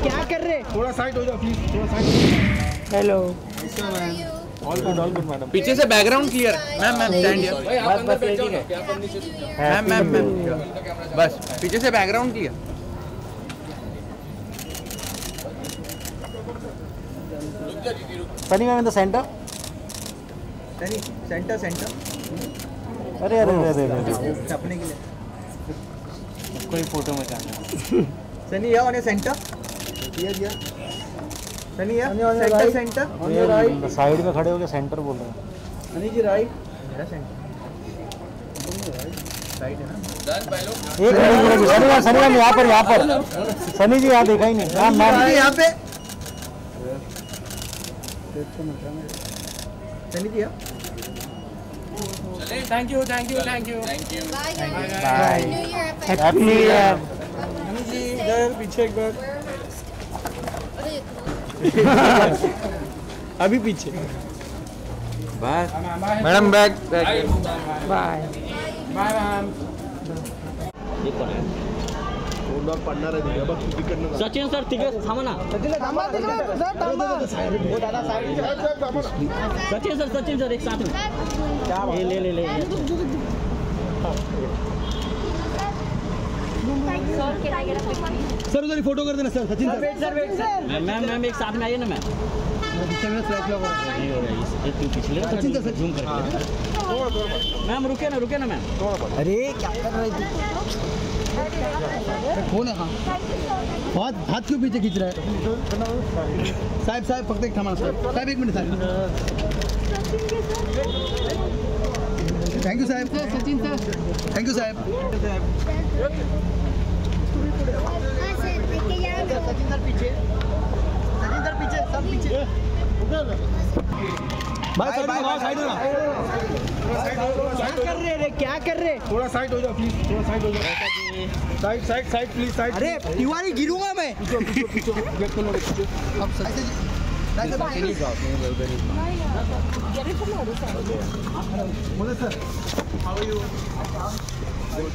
क्या कर रहे थोड़ा साइड हो जाओ प्लीज़ थोड़ा side hello all good all good madam पीछे से background clear ma'am ma'am stand here बस बस है मैम मैम मैम बस पीछे से background clear Sunny ma'am in the centre centre centre अरे अरे अरे अरे छपने के लिए। कोई फ़ोटो में जाना सनी या ऑन सेंटर दिया दिया सनी या सेंटर सेंटर साइड में खड़े होकर सेंटर बोल रहे हैं। सनी जी राइट मेरा सेंटर राइट है ना? एक मिनट सनी मैम यहाँ पर यहाँ पर। सनी जी यहाँ देखा ही नहीं। हाँ यहाँ पे। सनी जी या thank you thank you thank you thank you bye happy new year ji इधर पीछे एक बार। अभी पीछे। बस madam back bye bye ma'am Sachin sir तिकडे थांबा ना. सचिन सर सचिन सर एक साथ में ये ले ले ले. सर उधर फ़ोटो कर देना sir Sachin sir. Sir ma'am ma'am ma'am एक साथ में आइए ना मैम. नहीं हो रहा है ये तू पिछले सचिन सर, जूम करके मैम रुके ना रुके ना मैम. अरे क्या कर रहे थे कौन है हाँ हाथ हाथ क्यों पीछे खींच रहा है? साहब साहब थांबा साहब। साहब एक मिनिट साहब। थँक्यू साहेब। सचिन सर थँक्यू साहेब सचिन सर। पीछे सचिन सर पीछे सब पीछे भाई साइड साइड क्या कर रहे रे? क्या कर रहे थोड़ा साइड हो जाओ प्लीज़ थोड़ा साइड हो जाओ। Side side side please side अरे तिवारी गिरूँगा मैं। पीछे पीछे पीछे देखो खोलो पीछे अब साइड बोले सर हाउ आर यू